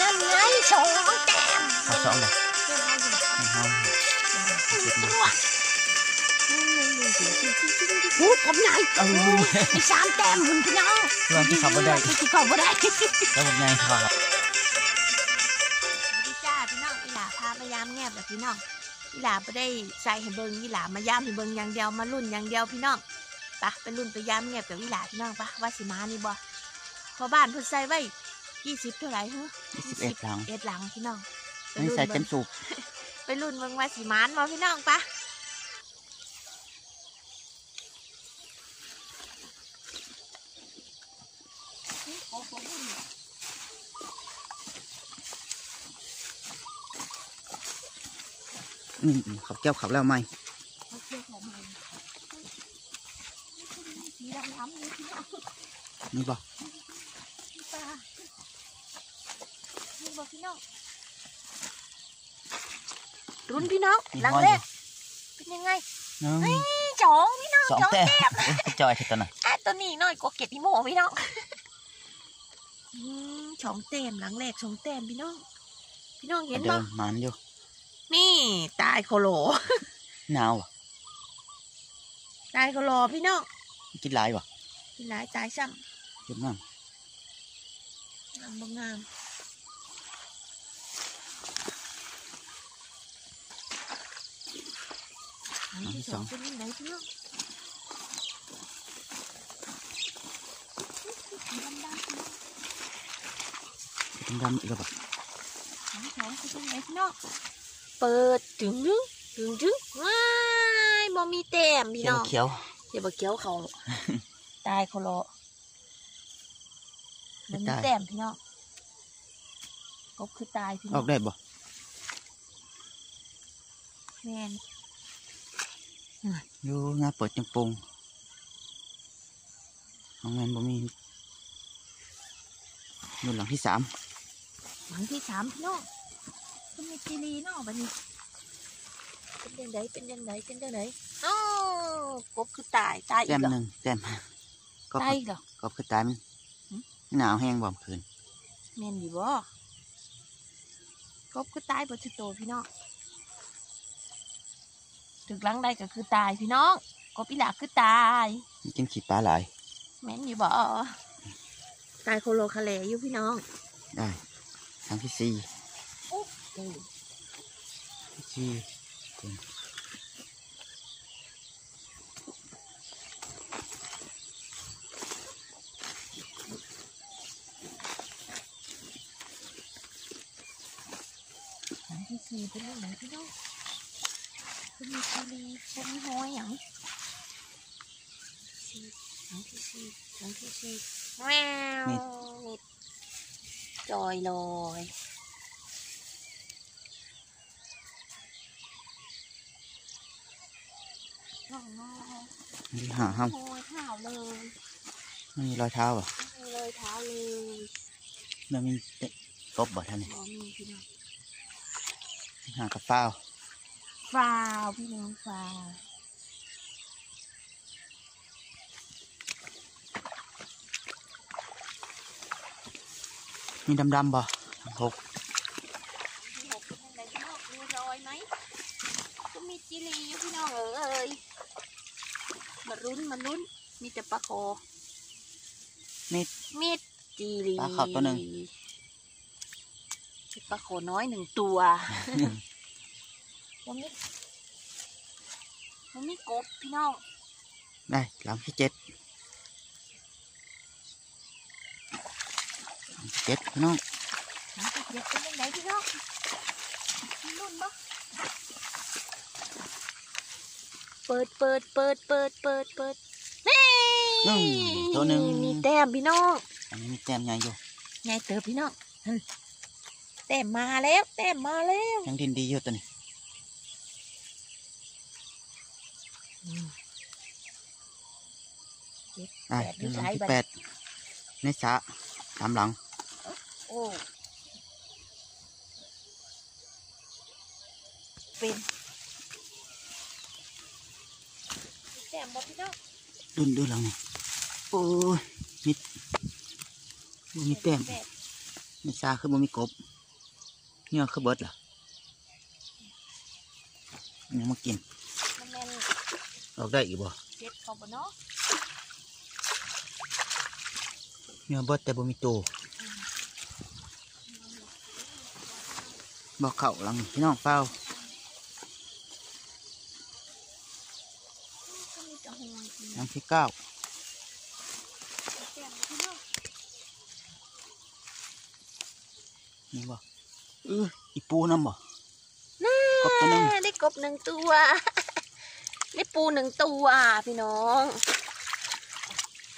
นั่นไงสองแต้มเอาสองเลยพูดผมไหนเอามีสามแต้มหุ่นพี่น้องลองที่ขับมาได้ที่ขับมาได้แล้วผมไงครับสวัสดีจ้าพี่น้องอีหลาพามายามแงบแบบพี่น้องอีหลาไม่ได้ใส่ให้เบิงอีหลามายามให้เบิงอย่างเดียวมารุ่นอย่างเดียวพี่น้องปะไปรุ่นไปยามแงบกับอีหลาพี่น้องปะว่าสิมานี่บ่พอบ้านเพิ่นใส่ไว้ ยี่สิบเท่าไหร่ฮะยี่สิบเอ็ดหลังเอ็ดหลังพี่น้องไปนี่รุ่นใส่เบิ่เต็งมสูบไปรุ่นเบิ่งว่าสิมานบ่พี่น้องปะอืมขับเจ้าขับแล้วไหมเอาเชือกออกมาสีดำๆนี่พี่น้องนี่บอก พี่ปลานี่บ่พี่น้อง รุ่นพี่น้องหลังแรกเป็นยังไงหนึ่งนี่สองพี่น้องสองสองแต้มแต้มโอ้ยจอยที่ตัวน่ะอะตัวนี้น้อยกว่าเก็ดอีโมพี่น้องอืมสองแต้มหลังแรกสองแต้มพี่น้อง พี่น้องเห็นเดิบ่นมันอยู่ นี่ตายโคโลหนาวอะตายโคโลพี่น้อง กินหลายว่ะกินหลายตายซ้กินมั่งำงามบ่งาม อันที่สองเป็นยังไงพี่น้องสีดำๆดำๆอีกแล้วบอกอันที่สองเป็นยังไงพี่น้องเปิดถึงดึงถึงดึงว้ายบ่มีแต้มพี่เขียน้วองเขียวเดี๋ยวบเกี้ยวเขาตายเขาโลมันมีตายแต้มพี่น้องกบคือตายพี่อน้ออกงได้บ่แมน อยู่งาเปิดจังปงเอาเงินบ่มีนู่นหลังที่สามหลังที่สามพี่น้องเป็นมีจีรีเนาะบัดนี้เป็นยังไงเป็นยังไงเป็นยังไงอ้าวกบคือตายตายอีแต้กมเหรอหนึ่งแต้มก็ตายอีกเหรอก็คือตายมันหืมหนาวแห้งบ่มคืนแมนอยู่บ่กบคือตายบนสโตพี่น้อง ถึกหลังใดก็คือตายพี่น้องกบอีหลาคือตายกินขี้ปลาหลายแม่นอยู่บ่ตายโคโลคาเลอยู่พี่น้องได้ครั้งที่สี่อุ๊ที่สี่เต็มครั้งที่สี่เป็นเรื่องไหนพี่น้อง เป็นมีคาเลเป็นมีหอยหยังสี่ครั้งที่สี่ครั้งที่สี่แมวนิดจอยลอยน้องน้อยนี่หาห้ามโอยเท้าเลยไม่มีรอยเท้าอะไม่เลยเท้าเลยแล้วมีเตะกบบ่ท่านนี่บ่มีพี่น้องหากับฟ้าว ฟาวพี่น้องฟาวมีดำๆบ่หกมีหกเป็นยังไงพี่น้องมีรอยไหมก็มีจิลีอยู่พี่น้องเอ้ยมารุ้นมาลุ้น มีแต่ปลาโคมีดมีดจิลีปลาขาวตัวหนึ่งมีปลาโคน้อยหนึ่งตัว วันนี้วันนี้กบพี่น้องได้หลังที่เจ็ดหลังที่เจ็ดพี่น้องน้ำเด็ดเป็นยังไงพี่น้องมีลุ้นปะเปิดเปิดเปิดเปิดเปิดเปิดนี่หนึ่งตัวหนึ่งมีแต้มพี่น้องอันนี้มีแต้มใหญ่อยู่ไงเติบพี่น้องเฮ้ยแต้มมาแล้วแต้มมาแล้วยังดินดีอยู่ตัวนี้ เจ็ด ได้แปดอยู่หลังไสที่บัดแปดในสระตามหลัง โอ้เป็นแต้มบ่พี่น้องดุนดูหลังนี่โอ้ยมีมีแต้มแปดมีซาคือบ่มีกบเนี่ยคือเบิดเหรอยังมากินมันแม่น ออกได้อีกบ่เจ็ดเขาบ่เนาะเนี่ยเบิดแต่บ่มีตัวบอกเข่าหลังพี่น้องเฝ้าก็มีแต่หัวกินหลังที่เก้าแต้มพี่น้องนี่บ่เอออีปูน้ำบ่กบตัวหนึงได้กบหนึ่งตัว ได้ปูหนึ่งตัวพี่น้อง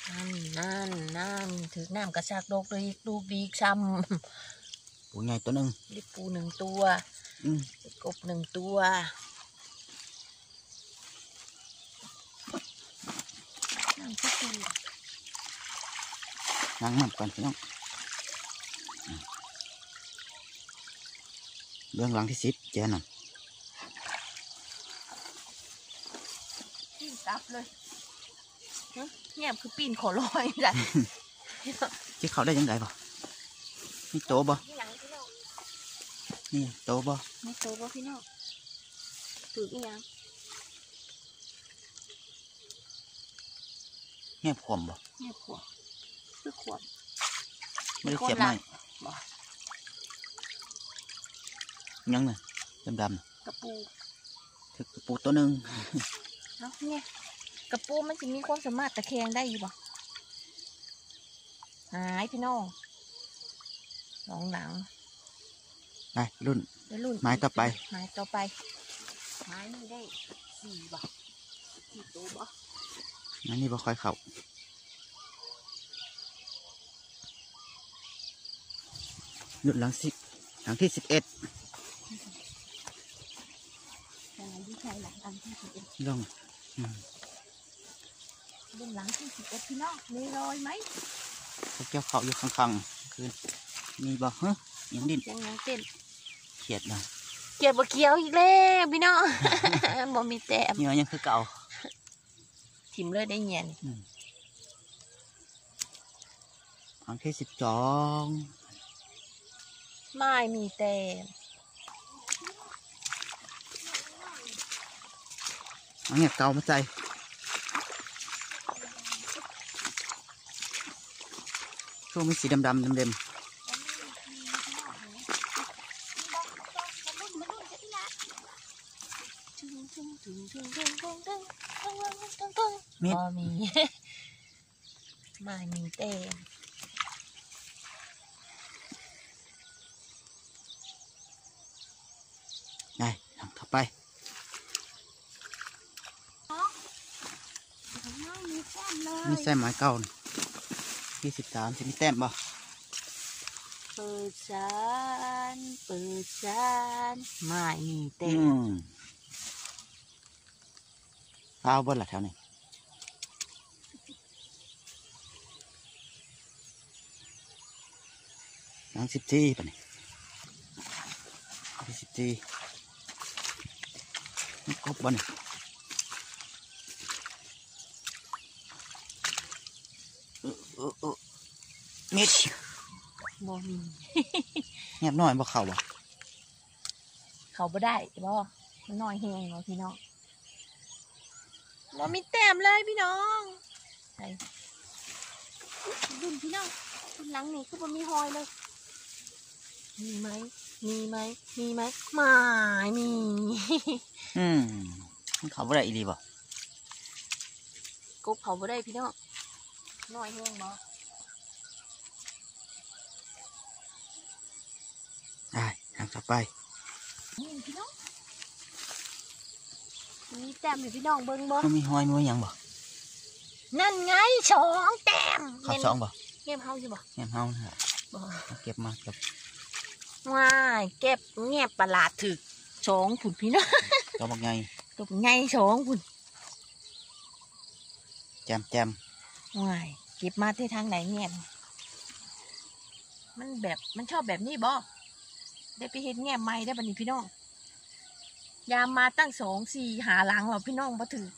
นั่นนั่นนั่นถือน้ำกระชากโดกเลยดูบีกซ้ปูใหญ่ตัวหนึงำได้ปูหนึ่งตัวอืมได้กบหนึ่งตัวน้ำก็ปูนั่งน้ำก่อนพี่น้องอืมเบื้องหลังที่สิบแจน่ะปีนก ลับเลยฮะเงียบคือปีนขอลอยจ้ะที่เขาได้ยังไงบ่มีโตบ่นี่ยังพี่น้องนี่โตบ่ไม่โตป่ะพี่น้องถืออีหยังแง่ขวมบ่เงียบขวบคือขวบไม่ได้เจ็บไหมบ่ยังน่ะดำๆน่ะกระปูถึกปูตัวหนึง เนาะเนี่ยกระปูมันจะมีความสามารถตะแคงได้อยู่บ่หายพี่น้องสองหลังไปรุ่นไปรุ่นไม้ต่อไปไม้ต่อไปไม้นี่ได้สี่บ่สี่ตัวบ่อันนี้บ่ค่อยเข้ารุ่นหลังสิบหลังที่สิบเอ็ดยังไงที่ใช่หลังอันที่สิบเอ็ดลอง อืมรุ่นหลังที่สิบเอ็ดพี่น้องมีรอยไหมเขาเจ้าเขาอยู่ข้างๆคือมีบ่ฮะยังดิ้นยังยังเต้นเขียดนะเกียดบ่เขียวอีกแล้วพี่น้องบ่มีแต้มเหนียวยังคือเก่าทิมเลยได้เงียนหลังที่สิบสองไม่มีแต้ม อันเนี้ยเก่ามาใจช่วงมีสีดำๆเต็ม มี มี ไม่มีเต้ม ๆได้หลังเข้าไป มีแต้มเลมียแส้ไม้เก่าที่สิบสามจะมีแต้มบ่เปิดจานเปิดจานไม่มีเต้อืมมเอาเบนละแถวนี้หลังสิบทีปะนี่ที่สิบทีนี่ครบบ่นี่เออเออเมิดบ่มีเงียบหน่อยบ่เข้าบ่เขาบ่ได้บ่มันน้อยแหงเนาะพี่น้องบ่มีแต้มเลยพี่น้องใส่ดุนพี่น้องดุนหลังนี่คือบ่มีหอยเลย มีไหม มีไหม มีไหมไม่มีอืมมันเขาบ่ได้อีหลีบ่กบเขาบ่ได้พี่น้อง น้อยแห้งบ่ได้ทางต่อไปนี่พี่น้องมีแต้มอยู่พี่น้องเบิ่งบ่มันมีหอยมีหยังบ่นั่นไงสองแต้มเข้าสองบ่เงียบเฮาสิบ่เงียบเฮานะฮะบ่เอาเก็บมาเก็บว้ายเก็บเงียบประหลาดถึกสองผุนพี่น้องตัวบักไงตบไงสองผุนแจมแจม ว้ายเก็บมาที่ทางไหนเงียบมันแบบมันชอบแบบนี้บ่ได้ไปเห็นแง่ใหม่ได้บัดนี้พี่น้อง ยามมาตั้งสองสี่หาหลังหรอพี่น้องมาถือ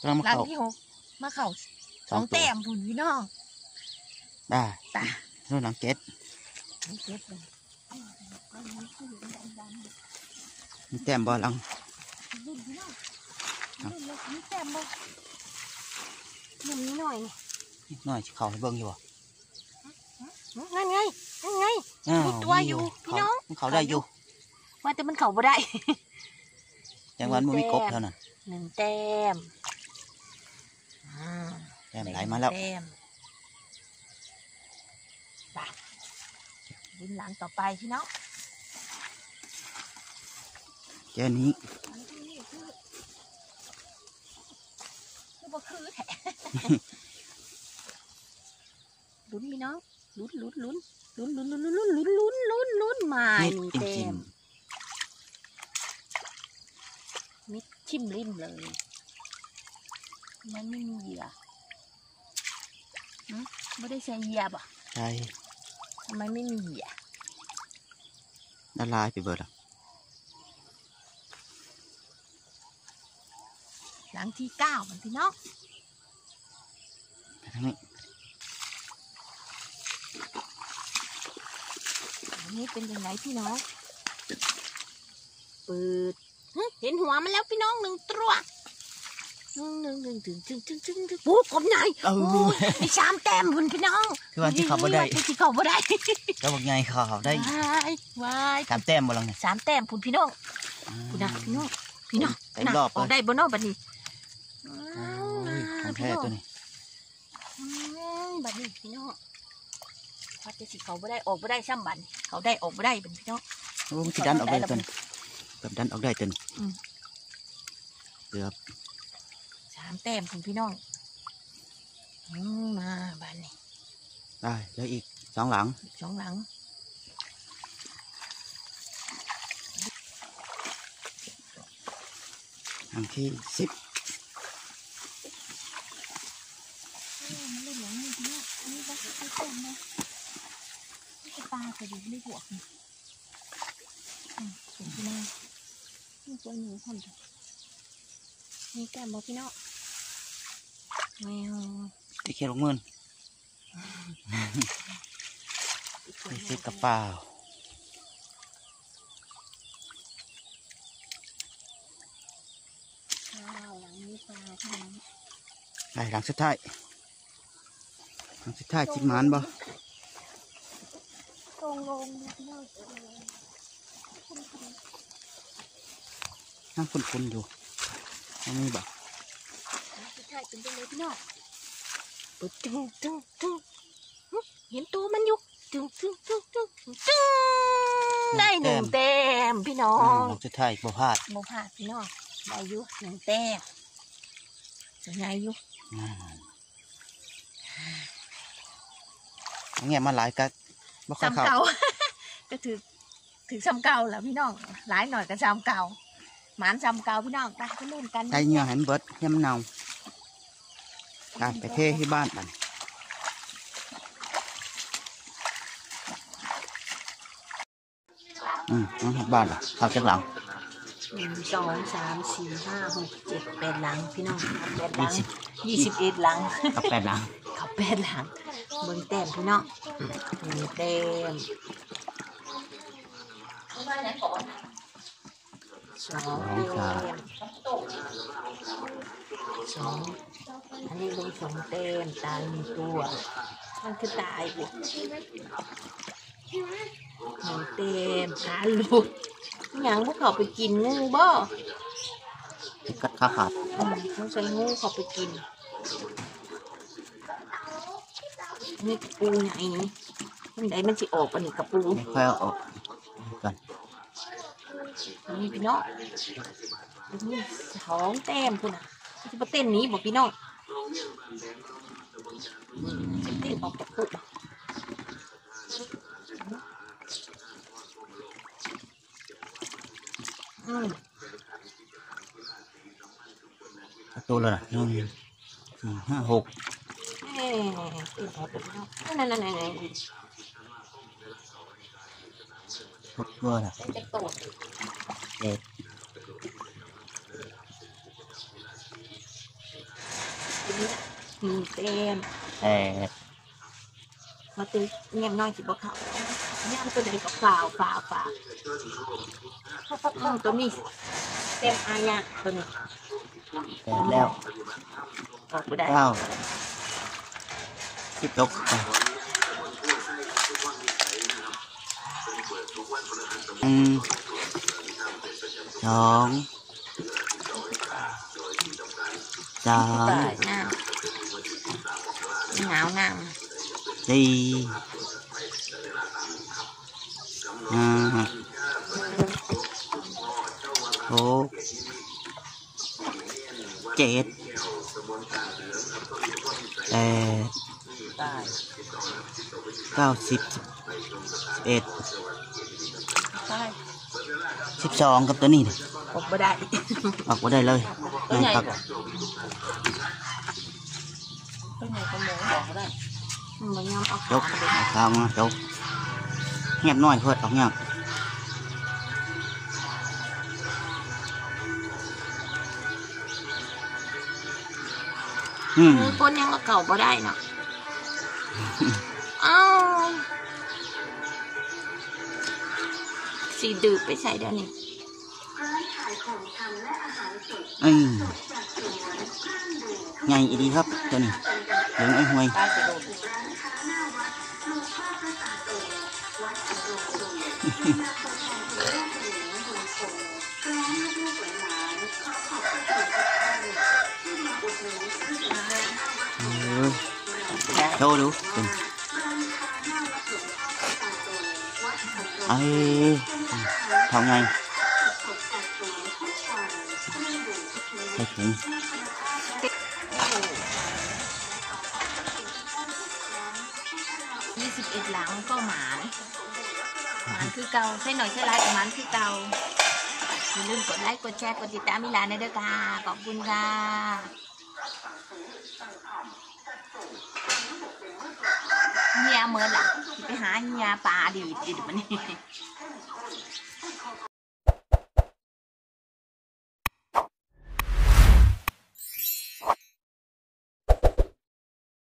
กำลังมาหลังเข้าที่หกมาเข่าสสอองงตัวแต้มผุนพี่น้องได้ตารุ่นหลังเจ็ดมันเจ็บเลยมีแต้มบ่หลังรุ่นพี่น้องรุ่นเลยนี่แต้มบ่ มันนี้หน่อยนี่นิดหน่อยสิเข้าให้เบิ่งอยู่บ่นั่นไงนั่นไงอ้ามีตัวอยู่พี่น้องเขาเขาได้อยู่ว่าแต่มันเข่าบ่ได้จังหวันบ่มีกบเท่านั้นหนึ่งแต้มอ่าแต้มไหลมาแล้วแต้มไปรุ่นหลังต่อไปพี่น้องเจอนี้คือ บ่คือแท้ลุ้นพี่น้องลุ้นลุ้นลุ้นลุ้นลุ้นลุ้นลุ้นลุ้นลุ้นลุ้นลุ้นมานิดมีจเต็มมิดชิมริมเลยมันไม่มีเหยื่อไม่ได้ใช้เหยื่อป่ะใช่ทำไมไม่มีเหยื่อละลายไปเบิดแล้ว ห ลังที่เก้ามันพี่น้องไปทางนี้อันนี้เป็นยังไงพี่น้องเปิดฮะเห็นหัวมันแล้วพี่น้องหนึ่งตัวหนึ่งหนึ่งหนึ่งถึงถึงถึงถึงถึงโอ้กบใหญ่เอโอ้อยมีสามแต้มคุณพี่น้องคือว่าที่เขาบ่ได้ที่เขาบ่ได้แล้วบอกไงเขาเขาได้วายวายตามแต้มบ่ลังเนี่ยสามแต้มคุณพี่น้องคุณนะพี่น้องพี่น้องเต็มรอบออกเลยได้บนนอกบัดนี้โอ้ย ของพี่แท้น้องตัวนี้อืมบัดนี้พี่น้องว่าจะสิเขาบ่ได้ออกบ่ได้ซ้ำบัดนี้เขาได้ออกบ่ได้เป็นพี่น้องโอ้มันสิดันออกได้ตัวนี้แบบดันออกได้ตัวนี้อืมเกือบสามแต้มคุณพี่น้องอืมมาบัดนี้ได้แล้วอีกสองหลังอีกสองหลังหลังที่สิบ มันเล่นอย่างนี้พี่น้องอันนี้ก็ไม่แต้มนะนี่ก็ปลาจะดูไม่บวกนี่อืมเห็นพี่น้องนี่ ตัวหนูคนเดีแต้มบอกพี่เน้องแมวที่เขียนลงมือนไปซื้อกระเป๋าข้าวหลังนี้ปลาพี่น้องได้หลังสุดท้ายหลังสุดท้ายจิบหมานบ่ตรงลง นะพี่น้องนั่งคุ้นๆอยู่อันนี้บ่สุดท้ายเป็นยังไงพี่น้องปึ๊ดตึ้งตึ้งตึ้งหึเห็นตัวมันอยู่ตึ้งตึ้งตึ้งตึ้งตึ้งได้หนึ่งแต้มพี่น้ออ่างหลังสุดท้ายบ่พลาดโมพลาดพี่น้องได้อยู่หนึ่งแต้มจะไงอยู่อ่าอันเงี้ยมาหลายกัดบ่ค่อยซ้ำเข้าเก่าก็ถือถือซ้ำเก่าแหล้วพี่น้องหลายหน่อยก็ซ้ำเก่า หมานซ้ำเก่าพี่น้องไปไปรุ่นกันได้เหงื่อเห็นเบิดเหี้ยมันเน่าได้ไปเทที่บ้านกันอืมน้องหับบ้านเหรอเข้าจากหลังหนึ่งสองสามสี่ห้าหกเจ็ดแปดหลังพี่น้องแปดหลังยี่สิบยี่สิบเอ็ดหลังกับแปดหลังเขาแปดหลังเบิ่งแต้มพี่น้องหนึ่งแต้ม สองแต้มสองอันนี้ลงสองแต้มตายหนึ่งตัว มันคือตายบุหนึ่งเต็มขาหลุดยังพวกเขาไปกินงูบ่กัดขาขาดอืมเขาใส่งูเขาไปกิน นี่ปูไหนมันไหนมันสิออกปะนี่กระปูไม่ค่อยออกกัน นี่พี่น้องนี่สองแต้มคุณอะจะมาเต้นหนี้บอกพี่น้องจะเต้นออกจากปุกอืมประตูเลยนะหนึ่งสี่ห้าหกเอ้ยเต้นออกจากพี่น้องนั่นนั่นนั่นนั่นหกตัวนะใส่จะโต rồi. Em à. Mà từ nghe nói chỉ bảo khảo nhá tôi đấy có vào vào vào. Không tôi đi. Xem ai nha. Tôi này leo. Ờ, vào tiếp tục. Uhm. งตัวไหนก็ฝ่าวฝ่า สิบสองกับตัวนี้ดิำออกไม่ได้ออกมาได้เลยตัวใหญ่ครับกว่าตัวใหญ่กว่าหมูบอกก็ได้มันยอมเอาจขากเอาข้าวมาจกเงียบหน่อยเพื่อออกเงียบอืมก้นยังเอาเก่าบ่ได้เนาะ สีดื้อไปใส่เดี๋ยวนี้เอ้ยไงอีดีครับตัวนี้เหลืองไอ้ห่วยตายจะโดนเออโชว์ดูเป็นเอ้ย ทำไงใส่ถุงยี่สิบเอ็ดหลังก็หมานหมานคือเกาใช่หน่อยใช่ไรหมานคือเกาอย่าลืมกดไลค์กดแชร์กดติดตามมิลานในเด้อค่ะขอบคุณค่ะเฮียเมินล่ะไปหาเฮียปลาดีดีดมันนี่